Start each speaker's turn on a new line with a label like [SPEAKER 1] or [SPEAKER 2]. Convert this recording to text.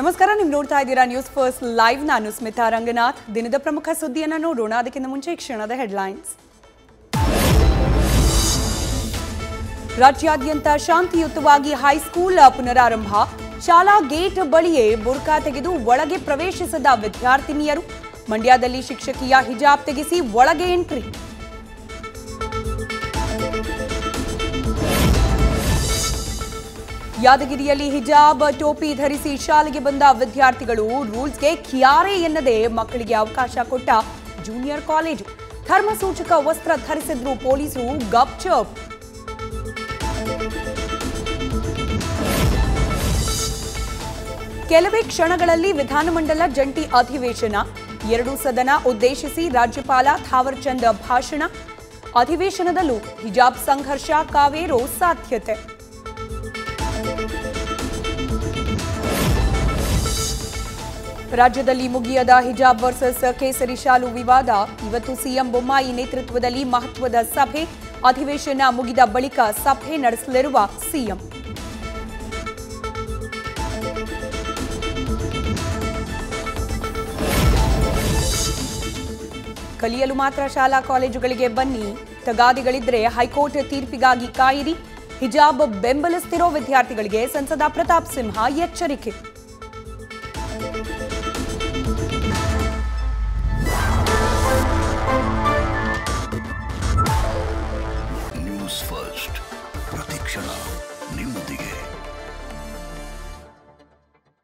[SPEAKER 1] ನಮಸ್ಕಾರ, ನೀವು ನೋಡ್ತಾ ಇದ್ದೀರಾ ನ್ಯೂಸ್ ಫಸ್ಟ್ ಲೈವ್ ನಾನು ಸ್ಮಿತಾ ರಂಗನಾಥ್. ದಿನದ ಪ್ರಮುಖ ಸುದ್ದಿಯನ್ನ ನೋಡೋಣ. ಅದಕ್ಕಿಂತ ಮುಂಚೆ ಕ್ಷಣದ ಹೆಡ್ಲೈನ್ಸ್ ರಾಜ್ಯಾದ್ಯಂತ ಶಾಂತಿಯುತವಾಗಿ ಹೈಸ್ಕೂಲ್ ಪುನರಾರಂಭ. ಶಾಲಾ ಗೇಟ್ ಬಳಿಯೇ ಬುರ್ಕಾ ತೆಗೆದು ಒಳಗೆ ಪ್ರವೇಶಿಸದ ವಿದ್ಯಾರ್ಥಿನಿಯರು. ಮಂಡ್ಯದಲ್ಲಿ ಶಿಕ್ಷಕಿಯ ಹಿಜಾಬ್ ತೆಗೆಸಿ ಒಳಗೆ ಎಂಟ್ರಿ. ಯಾದಗಿರಿಯಲ್ಲಿ ಹಿಜಾಬ್ ಟೋಪಿ ಧರಿಸಿ ಶಾಲೆಗೆ ಬಂದ ವಿದ್ಯಾರ್ಥಿಗಳು ರೂಲ್ಸ್ಗೆ ಕಿಯಾರೆ ಎನ್ನದೆ ಮಕ್ಕಳಿಗೆ ಅವಕಾಶ ಕೊಟ್ಟ ಜೂನಿಯರ್ ಕಾಲೇಜು. ಧರ್ಮಸೂಚಕ ವಸ್ತ್ರ ಧರಿಸಿದ್ರು ಪೊಲೀಸರು ಗಪ್ಚಪ್. ಕೆಲವೇ ಕ್ಷಣಗಳಲ್ಲಿ ವಿಧಾನಮಂಡಲ ಜಂಟಿ ಅಧಿವೇಶನ. ಎರಡು ಸದನ ಉದ್ದೇಶಿಸಿ ರಾಜ್ಯಪಾಲ ಥಾವರ್ಚಂದ್ ಭಾಷಣ. ಅಧಿವೇಶನದಲ್ಲೂ ಹಿಜಾಬ್ ಸಂಘರ್ಷ ಕಾವೇರೋ ಸಾಧ್ಯತೆ. ರಾಜ್ಯದಲ್ಲಿ ಮುಗಿಯದ ಹಿಜಾಬ್ ವರ್ಸಸ್ ಕೇಸರಿ ಶಾಲು ವಿವಾದ. ಇವತ್ತು ಸಿಎಂ ಬೊಮ್ಮಾಯಿ ನೇತೃತ್ವದಲ್ಲಿ ಮಹತ್ವದ ಸಭೆ. ಅಧಿವೇಶನ ಮುಗಿದ ಬಳಿಕ ಸಭೆ ನಡೆಸಲಿರುವ ಸಿಎಂ. ಕಲಿಯಲು ಮಾತ್ರ ಶಾಲಾ ಕಾಲೇಜುಗಳಿಗೆ ಬನ್ನಿ. ತಗಾದಿಗಳಿದ್ರೆ ಹೈಕೋರ್ಟ್ ತೀರ್ಪಿಗಾಗಿ ಕಾಯಿರಿ. हिजाब बेबलो व्यार्थी संसद प्रताप सिंह एचरके